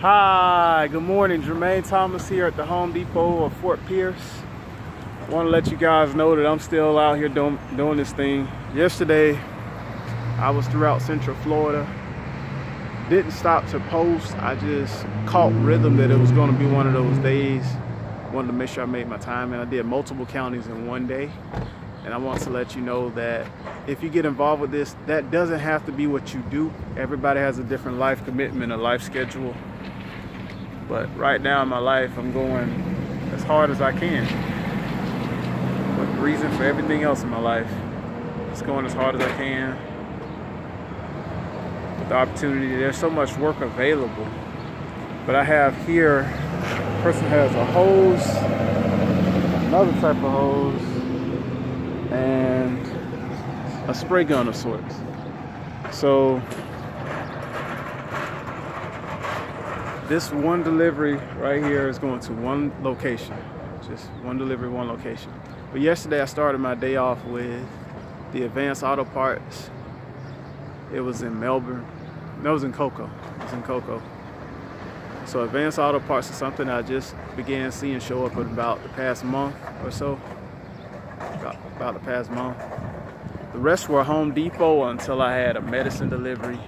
Hi, good morning. Jermaine Thomas here at the Home Depot of Fort Pierce. I want to let you guys know that I'm still out here doing, doing this thing. Yesterday, I was throughout Central Florida. Didn't stop to post. I just caught rhythm that it was going to be one of those days. Wanted to make sure I made my time, and I did multiple counties in one day. And I want to let you know that if you get involved with this, that doesn't have to be what you do. Everybody has a different life commitment, a life schedule. But right now in my life, I'm going as hard as I can. But the reason for everything else in my life, it's going as hard as I can. With the opportunity, there's so much work available. But I have here, a person has a hose, another type of hose, and a spray gun of sorts. So this one delivery right here is going to one location. Just one delivery one location. But yesterday I started my day off with the Advance Auto Parts. It was in Melbourne. No it was in Cocoa. It was in Cocoa. So Advance Auto Parts is something I just began seeing show up in about the past month or so. About, about the past month. The rest were Home Depot until I had a medicine delivery.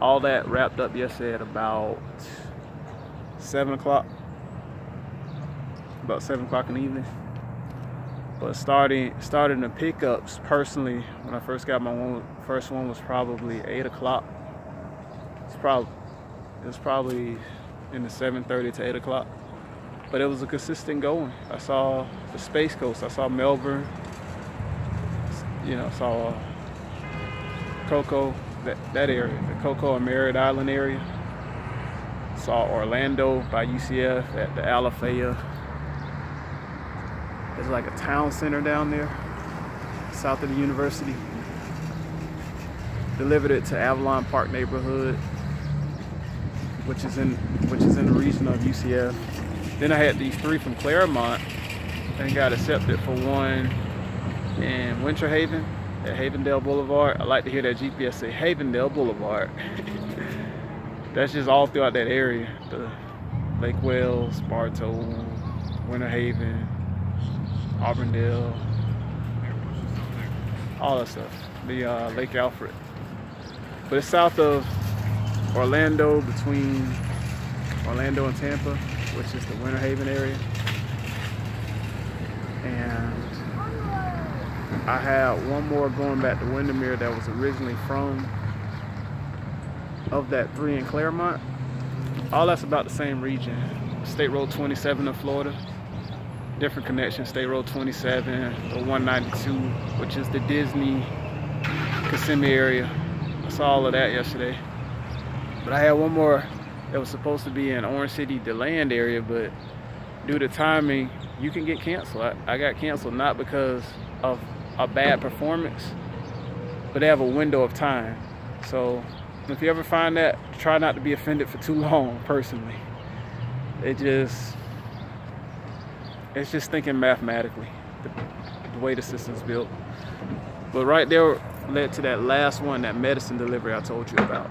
All that wrapped up yesterday at about seven o'clock. About seven o'clock in the evening. But starting starting the pickups personally when I first got my one first one was probably eight o'clock. It's probably it was probably in the 7:30 to 8 o'clock. But it was a consistent going. I saw the Space Coast. I saw Melbourne. You know saw Cocoa that, that area the Cocoa and Merritt Island area Saw Orlando by UCF at the Alafaya. There's like a town center down there, south of the university. Delivered it to Avalon Park neighborhood, which is in which is in the region of UCF. Then I had these three from Clermont and got accepted for one in Winter Haven at Havendale Boulevard. I like to hear that GPS say Havendale Boulevard. that's just all throughout that area. The Lake Wales, Bartow, Winter Haven, Auburndale, all that stuff. The uh, Lake Alfred. But it's south of Orlando, between Orlando and Tampa, which is the Winter Haven area. And I had one more going back to Windermere that was originally from of that three in Clermont. all that's about the same region. State Road 27 of Florida, different connection, State Road 27 or 192, which is the Disney Kissimmee area. I saw all of that yesterday. But I had one more that was supposed to be in Orange City, DeLand area, but due to timing, you can get canceled. I, I got canceled not because of a bad performance, but they have a window of time. So if you ever find that, try not to be offended for too long, personally. It just, it's just thinking mathematically, the, the way the system's built. But right there led to that last one, that medicine delivery I told you about.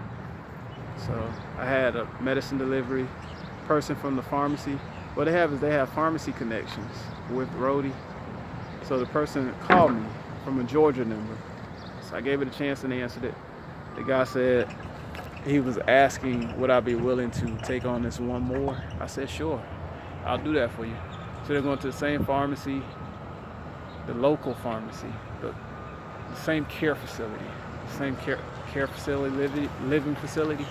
So I had a medicine delivery person from the pharmacy. What they have is they have pharmacy connections with Roadie. So the person called me from a Georgia number. So I gave it a chance and answered it. The guy said, he was asking would I be willing to take on this one more. I said, sure, I'll do that for you. So they're going to the same pharmacy, the local pharmacy, the, the same care facility, the same care, care facility, living, living facility.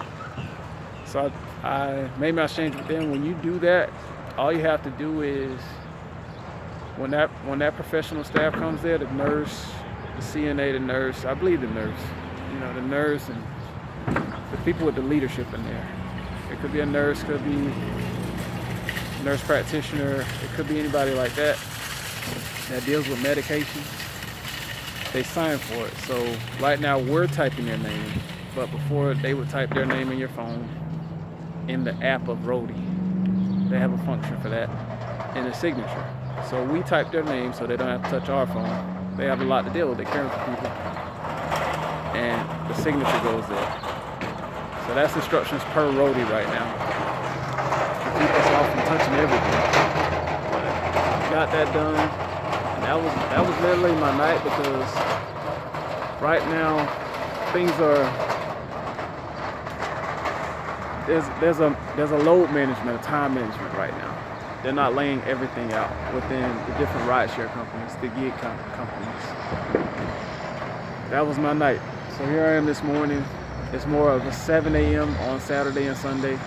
So I, I made my exchange with them. When you do that, all you have to do is when that when that professional staff comes there, the nurse, the CNA, the nurse, I believe the nurse, you know, the nurse and the people with the leadership in there. It could be a nurse, could be a nurse practitioner, it could be anybody like that that deals with medication. They sign for it. So right now we're typing their name, but before they would type their name in your phone in the app of Roadie. They have a function for that in a signature. So we type their name so they don't have to touch our phone. They have a lot to deal with. They're caring for people. And the signature goes there. So that's instructions per Roadie right now. To keep us off from touching everything. But got that done. And that was that was literally my night because right now things are there's there's a there's a load management, a time management right now. They're not laying everything out within the different rideshare companies, the gig companies. That was my night. So here I am this morning. It's more of a 7 a.m. on Saturday and Sunday.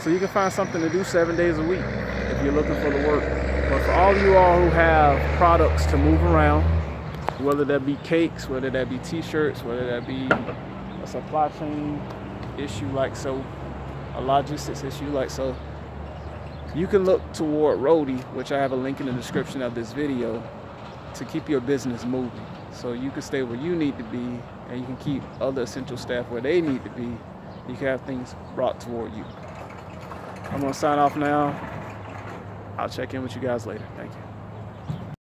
So you can find something to do seven days a week if you're looking for the work. But for all you all who have products to move around, whether that be cakes, whether that be t-shirts, whether that be a supply chain issue like so, a logistics issue like so, you can look toward Roadie, which I have a link in the description of this video, to keep your business moving. So you can stay where you need to be and you can keep other essential staff where they need to be. You can have things brought toward you. I'm gonna sign off now. I'll check in with you guys later.